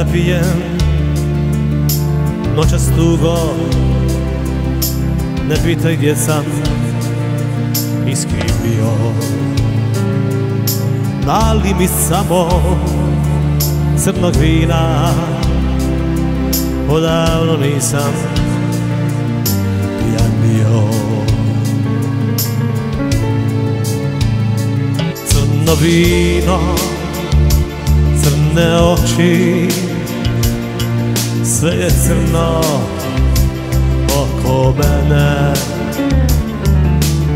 napijem Noćas tugo Ne pitaj gdje sam Iskrivio Dali mi samo Crnog vina Odavno nisam Pijan bio Crno vino Crne oči Sve je crno oko mene.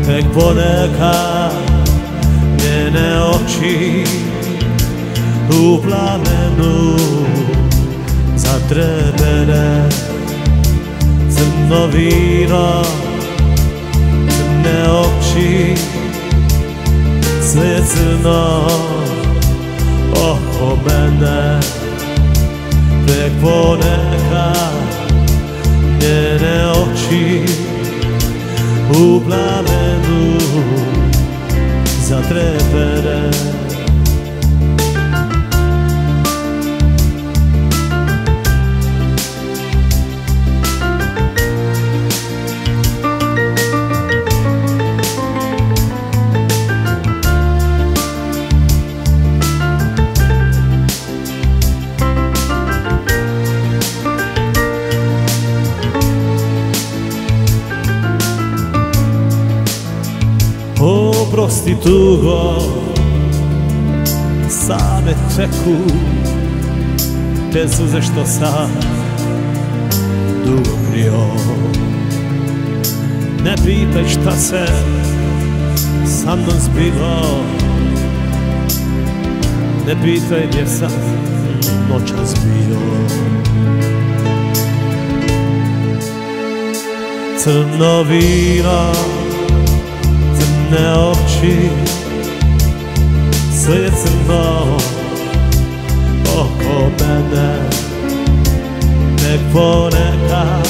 Tek ponekad njene oči U plamenu zatrebene. Crno vino, crne oči Sve je crno U plamenu zatrepere Oprosti tugo Same čeku Te suze što sam Dugo krio. Ne pitaj šta se Sa mnom zbivo Ne pitaj gdje sam Noćas bio Crno vino crne oči Sve je crno oko mene. Nek ponekad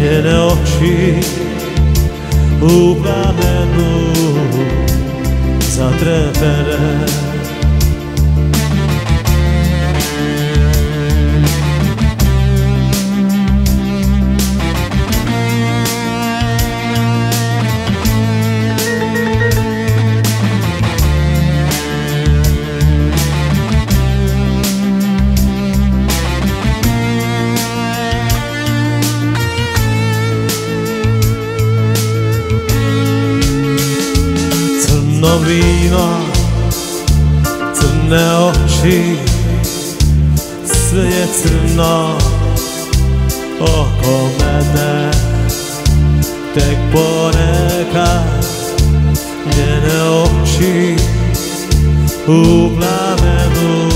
njene oči U plamenu zatrepere Crno vino, crne oči Sve je crno oko mene. Tek ponekad njene oči U plamenu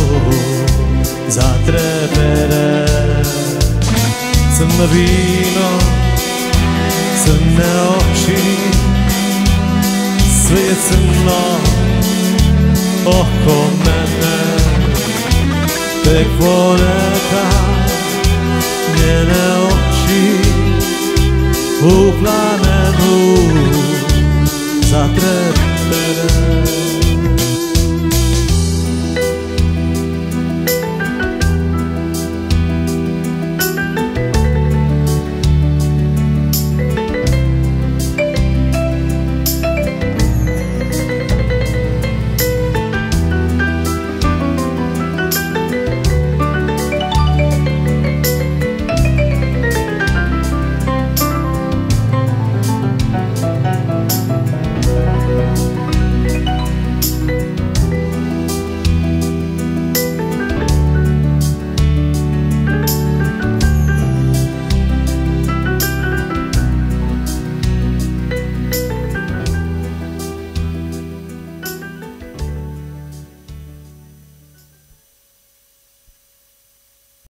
zatrepere Crno vino, crne oči svetla oko mene Tek ca njene oči u plamenu zatrepene